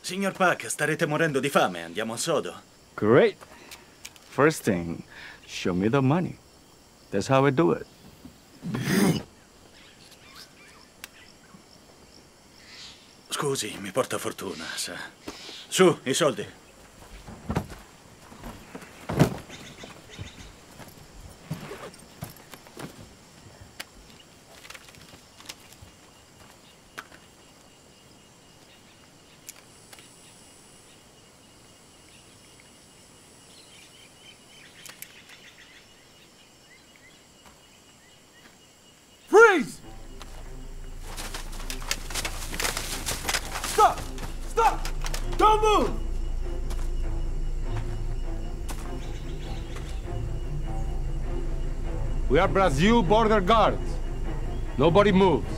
Signor Pac, starete morendo di fame. Andiamo al sodo. Great. First thing, show me the money. That's how I do it. Scusi, mi porta fortuna, sa. Su, i soldi. Don't move! We are Brazil border guards. Nobody moves.